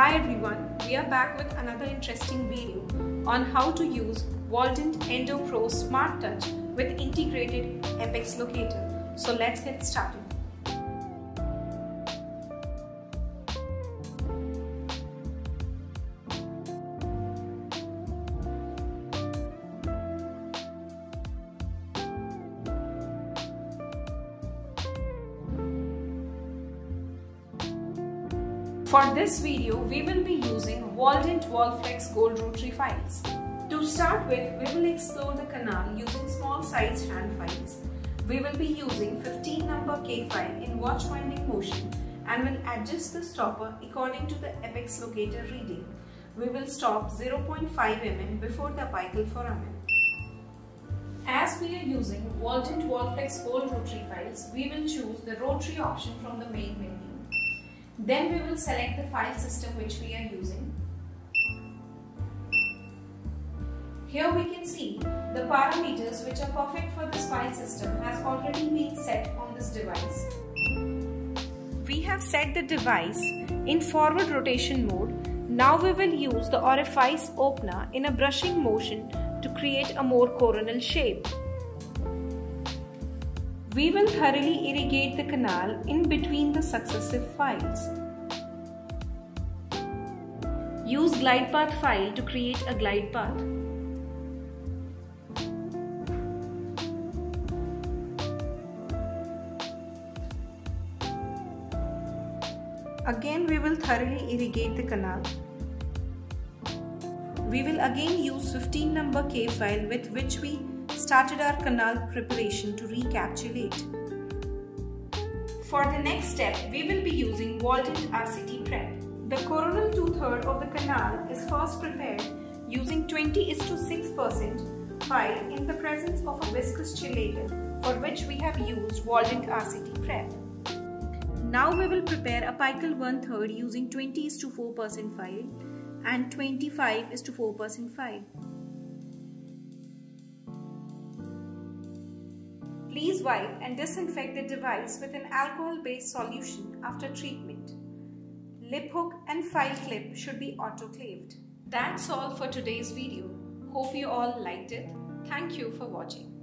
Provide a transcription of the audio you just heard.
Hi everyone, we are back with another interesting video on how to use Waldent Endo Pro Smart Touch with integrated Apex Locator. So let's get started. For this video, we will be using Waldent Wallflex Gold Rotary files. To start with, we will explore the canal using small sized hand files. We will be using 15 number K file in watch winding motion and will adjust the stopper according to the apex locator reading. We will stop 0.5 mm before the apical foramen. As we are using Waldent Wallflex Gold Rotary files, we will choose the rotary option from the main menu. Then we will select the file system which we are using. Here we can see the parameters which are perfect for this file system has already been set on this device. We have set the device in forward rotation mode. Now we will use the orifice opener in a brushing motion to create a more coronal shape. We will thoroughly irrigate the canal in between the successive files. Use glide path file to create a glide path. Again we will thoroughly irrigate the canal. We will again use 15 number K file with which we started our canal preparation to recapitulate. For the next step, we will be using Waldent RCT prep. The coronal two-third of the canal is first prepared using 20 is to 6% file in the presence of a viscous chelator for which we have used Waldent RCT prep. Now we will prepare a apical one-third using 20 is to 4% file and 25 is to 4% file. Please wipe and disinfect the device with an alcohol-based solution after treatment. Lip hook and file clip should be autoclaved. That's all for today's video. Hope you all liked it. Thank you for watching.